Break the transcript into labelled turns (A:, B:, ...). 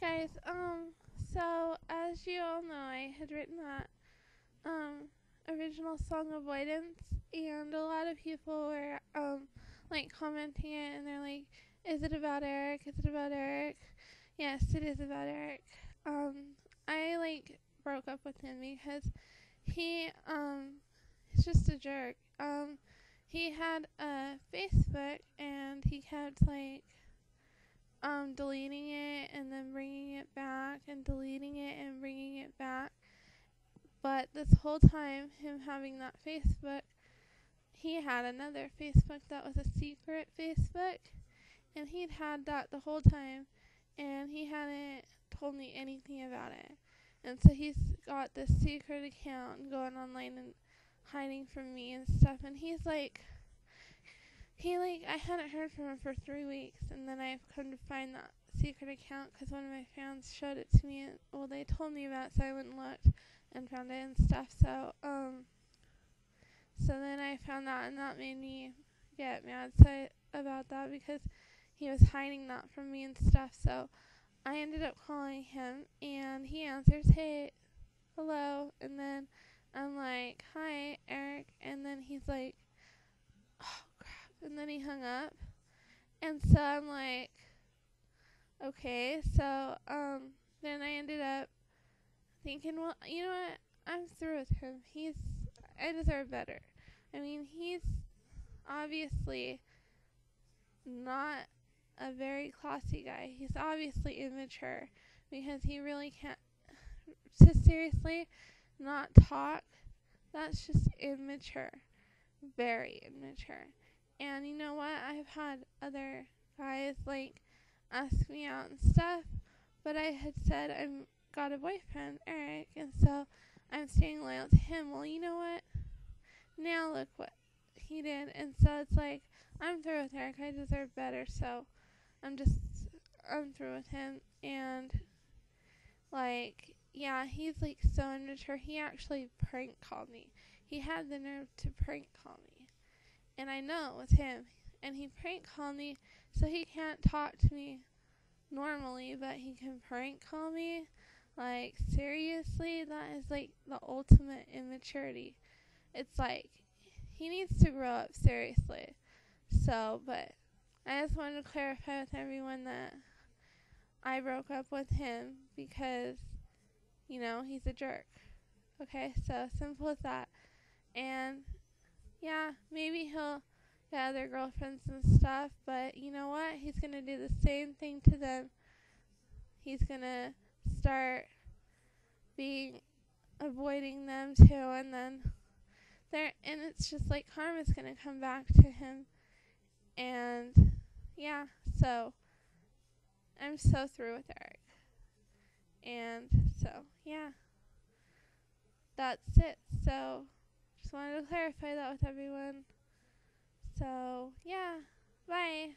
A: guys, um, so as you all know, I had written that um original song Avoidance and a lot of people were um like commenting it and they're like, Is it about Eric? Is it about Eric? Yes, it is about Eric. Um I like broke up with him because he um he's just a jerk. Um he had a Facebook and he kept like um deleting it and then bringing it back and deleting it and bringing it back. But this whole time him having that Facebook, he had another Facebook that was a secret Facebook and he'd had that the whole time and he hadn't told me anything about it. And so he's got this secret account going online and hiding from me and stuff. And he's like, he like, I hadn't heard from him for three weeks. And then I've come to find that secret account because one of my fans showed it to me. And, well, they told me about it, so I went and looked and found it and stuff. So, um, so then I found that and that made me get mad so I, about that because he was hiding that from me and stuff. So, I ended up calling him and he answers, Hey, hello. And then I'm like, Hi, Eric. And then he's like, Oh, crap. And then he hung up. And so I'm like, Okay. So, um, then I ended up thinking, Well, you know what? I'm through with him. He's, I deserve better. I mean, he's obviously not a very classy guy. He's obviously immature because he really can't to seriously not talk. That's just immature. Very immature. And you know what? I've had other guys like ask me out and stuff, but I had said I'm got a boyfriend, Eric, and so I'm staying loyal to him. Well, you know what? Now look what he did, and so it's like I'm through with Eric. I deserve better, so I'm just I'm through with him and like yeah, he's like so immature. He actually prank called me. He had the nerve to prank call me. And I know it was him. And he prank called me so he can't talk to me normally, but he can prank call me. Like seriously, that is like the ultimate immaturity. It's like he needs to grow up seriously. So, but I just wanted to clarify with everyone that I broke up with him because, you know, he's a jerk. Okay, so simple as that. And yeah, maybe he'll get other girlfriends and stuff, but you know what? He's gonna do the same thing to them. He's gonna start being avoiding them too, and then there, and it's just like karma's gonna come back to him and yeah, so I'm so through with Eric. And so, yeah. That's it. So, just wanted to clarify that with everyone. So, yeah. Bye.